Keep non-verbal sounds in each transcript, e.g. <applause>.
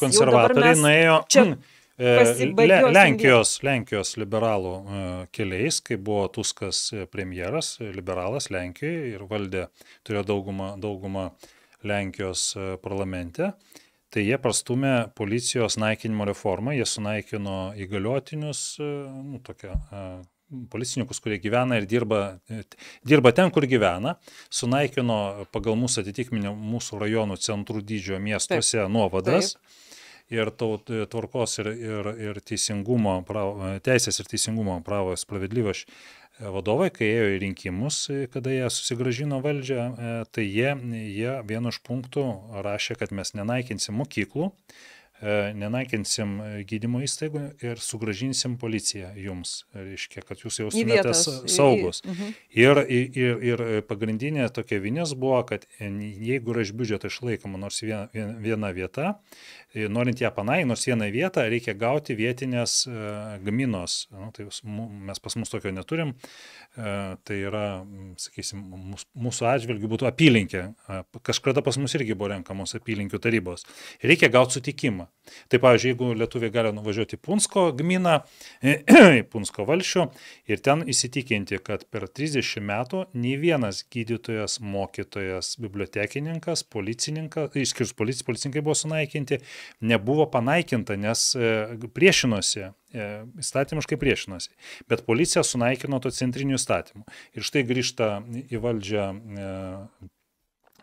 konservatoriai nuėjo čia Le, Lenkijos, Lenkijos liberalų keliais, kai buvo Tuskas premjeras, liberalas Lenkijoje ir valdė, turėjo daugumą, daugumą Lenkijos parlamente. Tai jie prastumė policijos naikinimo reformą, jie sunaikino įgaliotinius, nu, tokia, policininkus, kurie gyvena ir dirba, dirba ten, kur gyvena, sunaikino pagal mūsų atitikminį mūsų rajonų centrų dydžio miestuose Taip. nuovadas. Taip ir taut, tvarkos ir, ir, ir teisingumo, pravo, teisės ir teisingumo pravo spravedlyvas vadovai, kai ėjo į rinkimus, kada jie susigražino valdžią, tai jie, jie vienu iš punktų rašė, kad mes nenaikinsim mokyklų, E, nenaikinsim gydymo įstaigų ir sugražinsim policiją jums, reiškia, kad jūs jaustumėtės saugus. Į, į, ir, ir, ir pagrindinė tokia vinės buvo, kad jeigu yra iš biudžeto išlaikoma nors viena, viena vieta, norint ją panaikinti, nors vieną vietą, reikia gauti vietinės e, gaminos. Nu, tai mes pas mus tokio neturim. E, tai yra, sakysim, mūsų atžvilgių būtų apylinkė. Kažkada pas mus irgi buvo renkamos apylinkių tarybos. Reikia gauti sutikimą. Tai pavyzdžiui, jeigu lietuviai gali nuvažiuoti į Punsko gminą, <clears throat> į Punsko valšių ir ten įsitikinti, kad per 30 metų nei vienas gydytojas, mokytojas, bibliotekininkas, policininkas, išskyrus polic, policininkai buvo sunaikinti, nebuvo panaikinta, nes e, priešinosi e, įstatymiškai priešinosi. Bet policija sunaikino to centrinių įstatymų. Ir štai grįžta į valdžią e,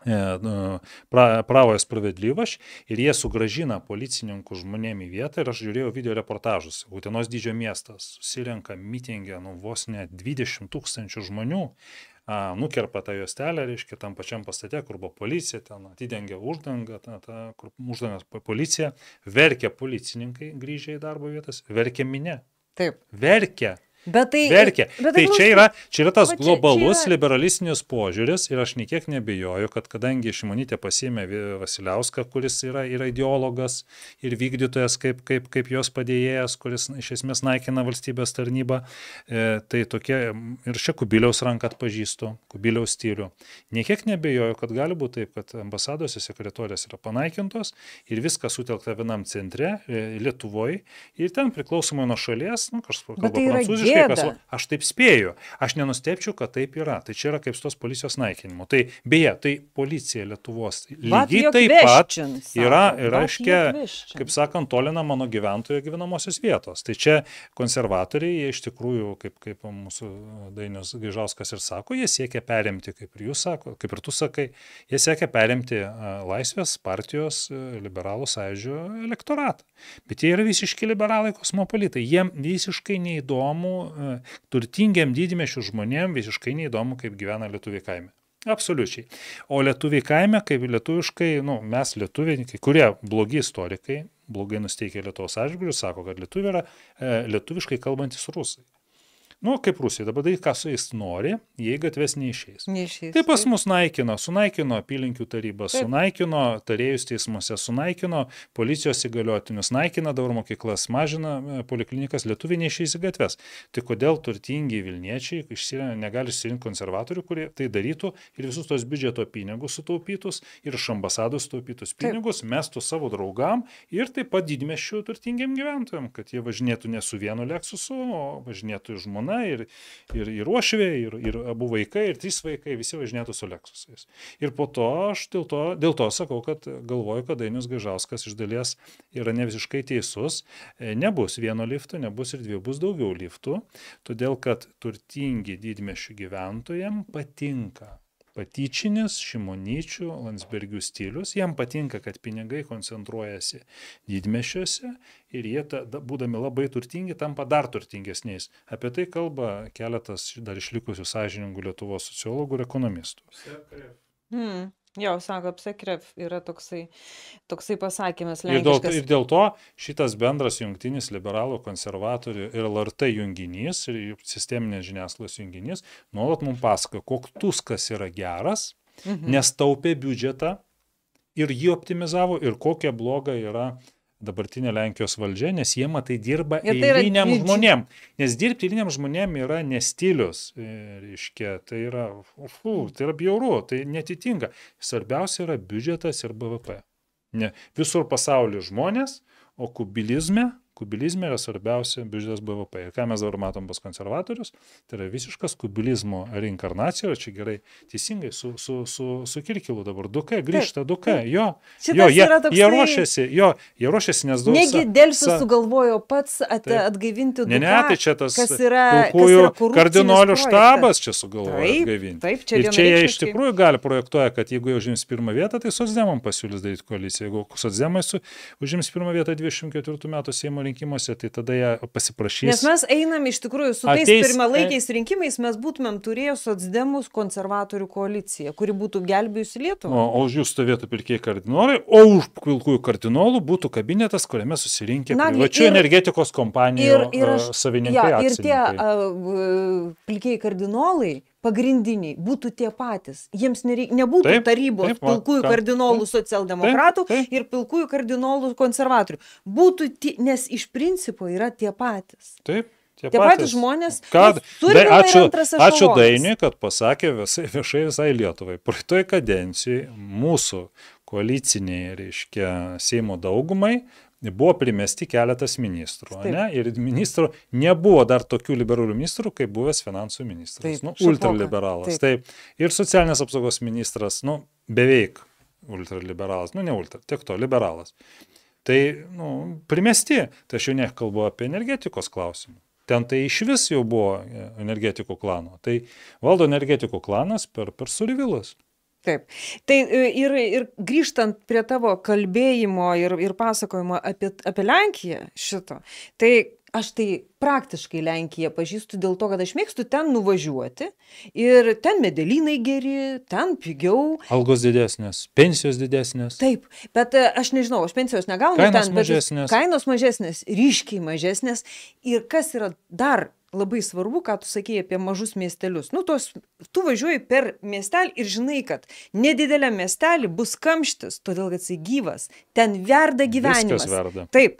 pravoje spravedlyvaš ir jie sugražina policininkų žmonėm į vietą ir aš žiūrėjau video reportažus. Utenos didžio miestas susirenka mitingę, nu vos ne 20 tūkstančių žmonių, a, nukerpa tą juostelę, reiškia, tam pačiam pastate, kur buvo policija, ten atidengia uždangą, ta, ta, kur uždangas policija, verkia policininkai grįžę į darbo vietas, verkia minė. Taip. Verkia. Bet tai, verkia. Bet tai, tai čia, yra, čia yra tas čia, globalus čia yra... liberalistinis požiūris ir aš niekiek nebejoju, kad kadangi Šimonytė pasėmė Vasiliauską, kuris yra, yra ideologas ir vykdytojas kaip, kaip, kaip jos padėjėjas, kuris iš esmės naikina valstybės tarnybą, e, tai tokie ir čia Kubiliaus ranką atpažįstu, Kubiliaus stilių. Niekiek nebejoju, kad gali būti taip, kad ambasadose sekretorės yra panaikintos ir viskas sutelkta vienam centre, e, Lietuvoje ir ten priklausomai nuo šalies, nu, kažkas kalba tai prancūziškai kas, aš taip spėju, aš nenustepčiau, kad taip yra. Tai čia yra kaip tos policijos naikinimo. Tai beje, tai policija Lietuvos lygiai taip pat yra, reiškia, kaip sakant, tolina mano gyventojų gyvenamosios vietos. Tai čia konservatoriai, jie iš tikrųjų, kaip, kaip mūsų Dainius Gaižauskas ir sako, jie siekia perimti, kaip ir jūs sako, kaip ir tu sakai, jie siekia perimti Laisvės partijos liberalų sąjūdžio elektoratą. Bet jie yra visiški liberalai kosmopolitai. Jiem visiškai neįdomu E, turtingiam didmešių žmonėm visiškai neįdomu, kaip gyvena lietuviai kaime. Absoliučiai. O lietuviai kaime, kaip lietuviškai, nu, mes lietuviai, kai kurie blogi istorikai, blogai nusteikia Lietuvos atžvilgių, sako, kad lietuviai yra e, lietuviškai kalbantis rusai. Nu, kaip Rusija, dabar daryti, ką su jais nori, jei gatves neišeis. neišeis tai pas mus naikino, sunaikino apylinkių tarybą, taip. sunaikino tarėjus teismuose, sunaikino policijos įgaliotinius, naikina dabar mokyklas, mažina e, poliklinikas, lietuviai neišeis į gatves. Tai kodėl turtingi Vilniečiai išsirenka, negali išsirinkti konservatorių, kurie tai darytų ir visus tos biudžeto pinigus sutaupytus ir iš ambasados sutaupytus pinigus taip. mestų savo draugam ir taip pat didmešių turtingiam gyventojams, kad jie važinėtų ne su vienu leksusu, o važinėtų žmona žmona, ir, ir, ir uošvė, ir, ir abu vaikai, ir trys vaikai, visi važinėtų su Lexusais. Ir po to aš dėl to, dėl to sakau, kad galvoju, kad Dainius Gažauskas iš dalies yra ne visiškai teisus. E, nebus vieno lifto, nebus ir dviejų, bus daugiau liftų, todėl kad turtingi didmešių gyventojams patinka patyčinis šimonyčių, Landsbergių stilius. Jam patinka, kad pinigai koncentruojasi didmešiuose ir jie, ta, būdami labai turtingi, tampa dar turtingesniais. Apie tai kalba keletas dar išlikusių sąžiningų Lietuvos sociologų ir ekonomistų. Hmm. Jo, sako, apsekrev yra toksai, toksai pasakymas. Ir dėl, ir dėl to šitas bendras jungtinis liberalų konservatorių ir LRT junginys, ir sisteminės žiniasklaidos junginys, nuolat mums pasako, koks tuskas yra geras, mhm. nes taupė biudžetą ir jį optimizavo, ir kokia bloga yra dabartinė Lenkijos valdžia, nes jie matai dirba tai eiliniam yra... žmonėm. Nes dirbti eiliniam žmonėm yra nestilius, e, reiškia, tai yra, fu, tai yra bjauru, tai netitinka. Svarbiausia yra biudžetas ir BVP. Ne, visur pasaulyje žmonės, o kubilizme kubilizme yra svarbiausia biudžetas BVP. Ir ką mes dabar matom pas konservatorius, tai yra visiškas kubilizmo reinkarnacija, čia gerai teisingai su, su, su, su Kirkilu dabar 2K, grįžta 2K, jo, Šitas jo jie, toksai- jie ruošiasi, jo, jie ruošiasi, nes daug... Negi Delfis sa- sugalvojo pats at, Taip. atgaivinti Ne, ne, Duką, tai čia tas kas yra, pilkųjų kardinolių štabas čia sugalvojo Taip, atgaivinti. taip, čia Ir čia jie iš tikrųjų gali projektuoja, kad jeigu jie užims pirmą vietą, tai socdemam pasiūlys daryti koaliciją. Jeigu socdemai su, užims pirmą vietą 24 metų Seimo rinkimuose, tai tada jie pasiprašys. Nes mes einam iš tikrųjų su tais Ateis- pirmalaikiais rinkimais, mes būtumėm turėję socdemus konservatorių koaliciją, kuri būtų gelbėjusi Lietuvą. O, o už jų stovėtų pilkiai kardinolai, o už pilkųjų kardinolų būtų kabinetas, kuriame susirinkę Nagi, privačių energetikos kompanijų Ir, ir, aš, a, savininkai. ja, ir tie akcininkai. pilkiai kardinolai, pagrindiniai, būtų tie patys. Jiems nereik, nebūtų Taip, tarybos taip, va, pilkųjų ką- kardinolų taip, socialdemokratų taip, taip. ir pilkųjų kardinolų konservatorių. Būtų, tie, nes iš principo yra tie patys. Taip. Tie, Tie patys žmonės, Kad, dai, ačiū, ačiū. Dainiui, kad pasakė visai, viešai visai Lietuvai. Praeitoj kadencijai mūsų koaliciniai, reiškia, Seimo daugumai buvo primesti keletas ministrų. Ne? Ir ministrų nebuvo dar tokių liberalių ministrų, kaip buvęs finansų ministras. Taip, nu, ultraliberalas. Taip. Taip. Ir socialinės apsaugos ministras, nu, beveik ultraliberalas. Nu, ne ultra, tiek to, liberalas. Tai, nu, primesti. Tai aš jau nekalbu apie energetikos klausimą. Ten tai iš vis jau buvo energetikų klano. Tai valdo energetikų klanas per, per Survilas. Taip. Tai e, ir, ir grįžtant prie tavo kalbėjimo ir, ir pasakojimo apie, apie Lenkiją šito, tai aš tai praktiškai Lenkiją pažįstu dėl to, kad aš mėgstu ten nuvažiuoti ir ten medelynai geri, ten pigiau. Algos didesnės, pensijos didesnės. Taip, bet e, aš nežinau, aš pensijos negaunu Kainos ten, bet mažesnės. kainos mažesnės, ryškiai mažesnės. Ir kas yra dar labai svarbu, ką tu sakėjai apie mažus miestelius. Nu, tos, tu važiuoji per miestelį ir žinai, kad nedideliam miestelį bus kamštis, todėl kad jisai gyvas, ten verda gyvenimas. verda. Taip,